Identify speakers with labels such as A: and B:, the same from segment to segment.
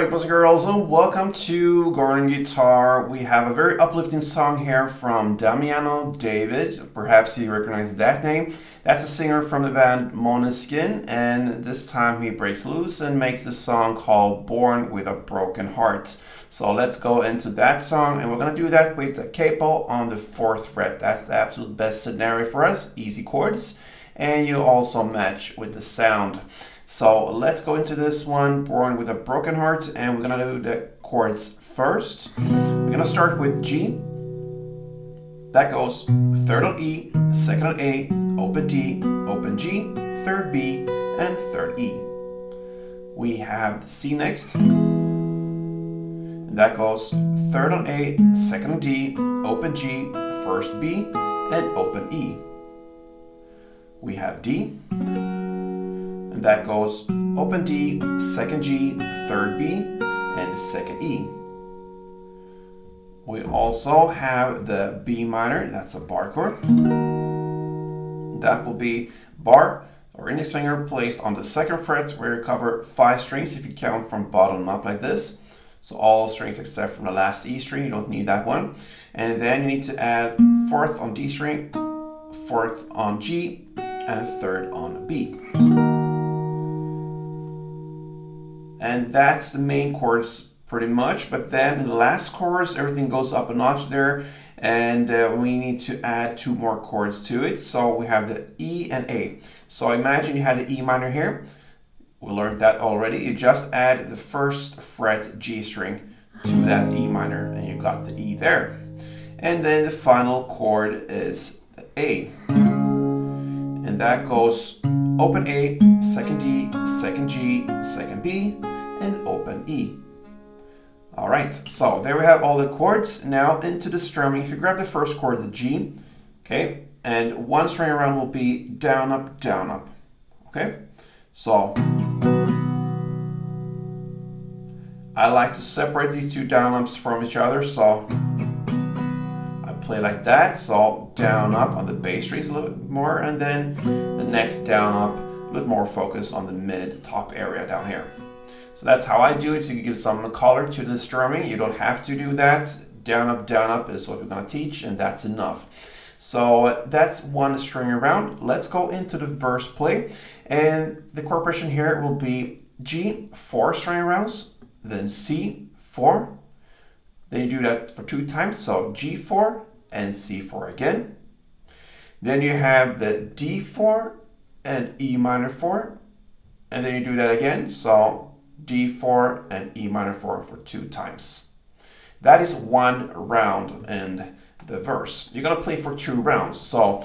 A: Right, boys and girls, and welcome to Gordon Guitar. We have a very uplifting song here from Damiano David. Perhaps you recognize that name. That's a singer from the band Måneskin, and this time he breaks loose and makes the song called Born with a Broken Heart. So let's go into that song, and we're gonna do that with the capo on the fourth fret. That's the absolute best scenario for us, easy chords, and you also match with the sound. So let's go into this one, Born with a Broken Heart, and we're gonna do the chords first. We're gonna start with G. That goes third on E, second on A, open D, open G, third B, and third E. We have C next. And that goes third on A, second on D, open G, first B, and open E. We have D and that goes open D, second G, third B, and second E. We also have the B minor, that's a bar chord. That will be bar or index finger placed on the second fret where you cover five strings if you count from bottom up like this. So all strings except from the last E string, you don't need that one. And then you need to add fourth on D string, fourth on G, and third on B. and that's the main chords pretty much but then the last chorus everything goes up a notch there and uh, we need to add two more chords to it. So we have the E and A. So imagine you had the E minor here. We learned that already. You just add the first fret G string to that E minor and you got the E there. And then the final chord is the A. And that goes open A, second D, second G, second B, and open E. All right, so there we have all the chords. Now into the strumming. If you grab the first chord, the G, okay, and one string around will be down, up, down, up, okay? So I like to separate these two down ups from each other, so I play like that. So down, up on the bass strings a little bit more, and then the next down, up, a little more focus on the mid top area down here. So that's how I do it to give some color to the strumming. You don't have to do that. Down, up, down, up is what we're gonna teach and that's enough. So that's one string around. Let's go into the verse play. And the chord progression here will be G, four string rounds, then C, four. Then you do that for two times, so G4 and C4 again. Then you have the D4 and E minor 4, and then you do that again, so D4 and E minor 4 for two times. That is one round in the verse. You're gonna play for two rounds. So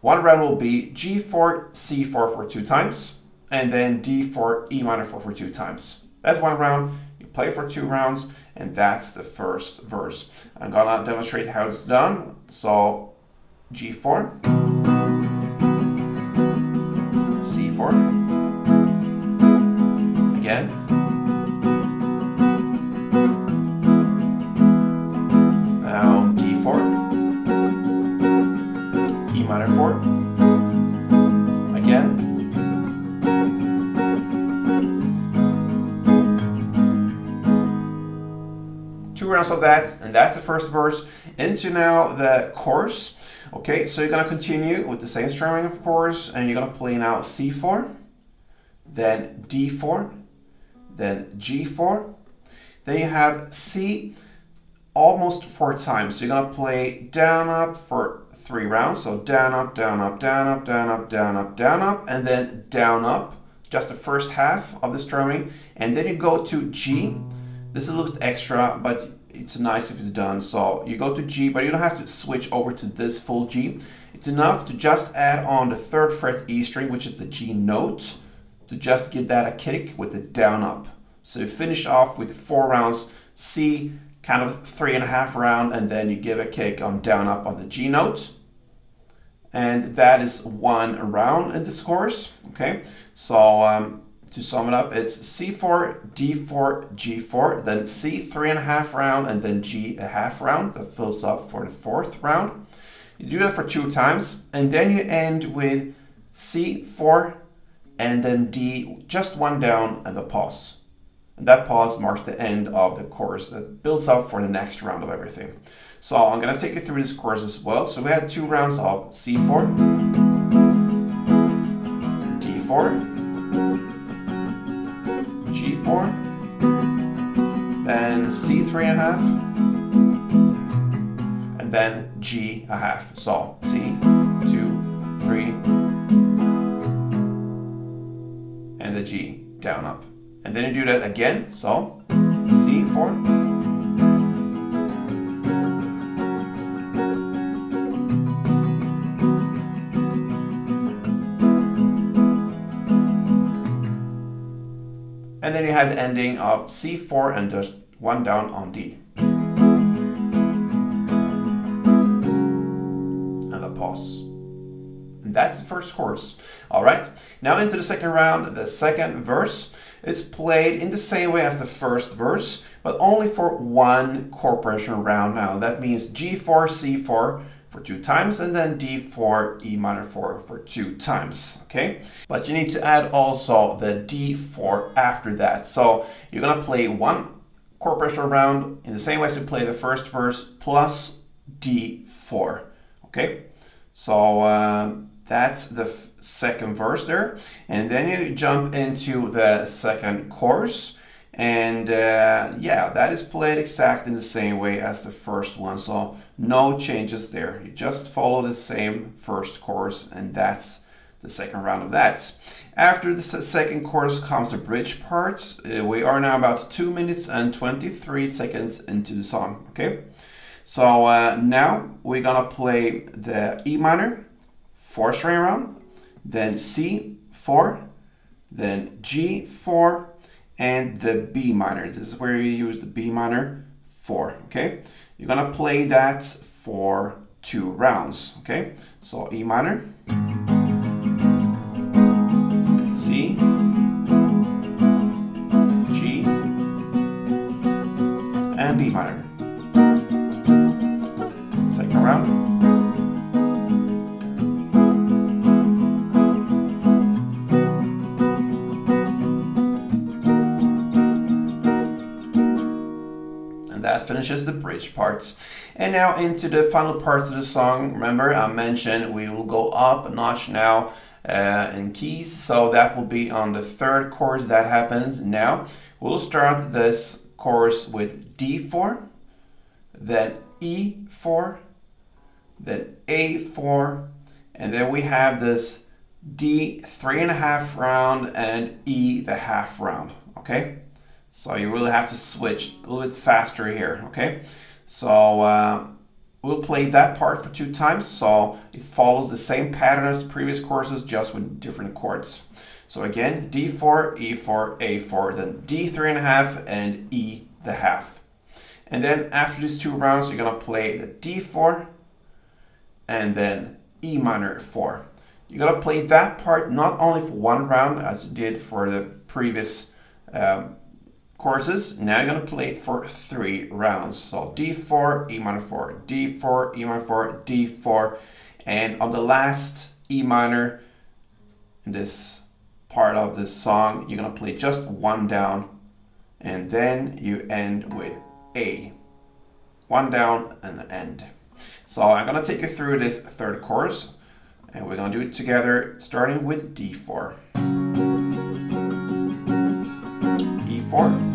A: one round will be G4, C4 for two times, and then D4, E minor 4 for two times. That's one round. You play for two rounds, and that's the first verse. I'm gonna demonstrate how it's done. So G4, C4, again. d4. e minor chord. again. two rounds of that, and that's the first verse. Into now the chorus. Okay, so you're gonna continue with the same strumming, of course, and you're gonna play now C4, then D4, then G4, then you have C almost four times. So you're gonna play down up for three rounds. So down up, down up, down up, down up, down up, down up, and then down up, just the first half of the strumming. And then you go to G. This is a little bit extra, but it's nice if it's done. So you go to G, but you don't have to switch over to this full G. It's enough to just add on the third fret E string, which is the G note, to just give that a kick with the down up. So you finish off with four rounds, C, kind of three and a half round, and then you give a kick on down up on the G note. And that is one round in this course, okay? So um, to sum it up, it's C4, D4, G4, then C three and a half round, and then G a half round. That fills up for the fourth round. You do that for two times, and then you end with C4, and then D, just one down, and the pause. And that pause marks the end of the course that builds up for the next round of everything. So I'm gonna take you through this course as well. So we had two rounds of C4, D4, G4, then C3 and a half, and then G a half. So C, two, three, the G down up. And then you do that again. So C4, And then you have the ending of C4 and just one down on D. And the pause. That's the first chorus. All right, now into the second round, the second verse. It's played in the same way as the first verse, but only for one chord progression round now. That means G4, C4, for two times and then D4, E minor 4 for two times, okay? But you need to add also the D4 after that. So you're gonna play one chord progression round in the same way as you play the first verse plus D4, okay? So uh, that's the second verse there. And then you jump into the second chorus. And uh, yeah, that is played exactly in the same way as the first one. So no changes there. You just follow the same first chorus and that's the second round of that. After the second chorus comes the bridge parts. Uh, we are now about 2 minutes and 23 seconds into the song, okay? So uh, now we're gonna play the E minor, 4 string round, then C4, then G4, and the B minor. This is where you use the B minor 4, okay? You're gonna play that for two rounds, okay? So E minor, C, G, and B minor. Finishes the bridge parts. And now into the final parts of the song. Remember, I mentioned we will go up a notch now uh, in keys. So that will be on the third chorus that happens now. We'll start this chorus with D4, then E4, then A4, and then we have this D three and a half round and E the half round, okay? So you really have to switch a little bit faster here, okay? So uh, we'll play that part for two times. So it follows the same pattern as previous courses, just with different chords. So again, D4, E4, A4, then D3 and a half and E the half. And then after these two rounds, you're gonna play the D4 and then E minor 4. You're gonna play that part not only for one round as you did for the previous um, courses. Now you're to play it for three rounds. So D4, E minor 4, D4, E minor 4, D4. And on the last E minor in this part of this song, you're to play just one down. And then you end with A. One down and end. So I'm to take you through this third chorus. And we're to do it together, starting with D4. E4.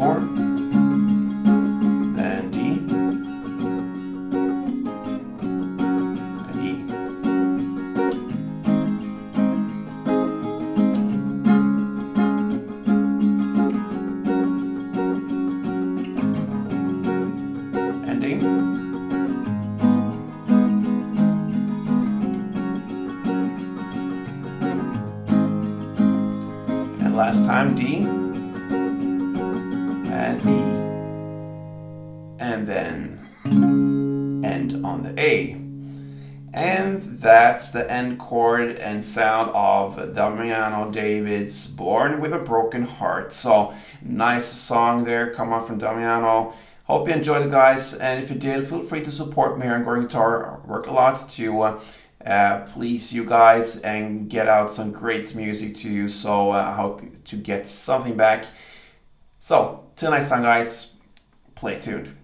A: A4, and D, and E. Ending. And last time D. and then end on the A. And that's the end chord and sound of Damiano David's Born with a Broken Heart. So, nice song there, come on from Damiano. Hope you enjoyed it, guys. And if you did, feel free to support me here on Gordon Guitar. I work a lot to uh, uh, please you guys and get out some great music to you. So uh, I hope to get something back. So till next time, guys, play tuned.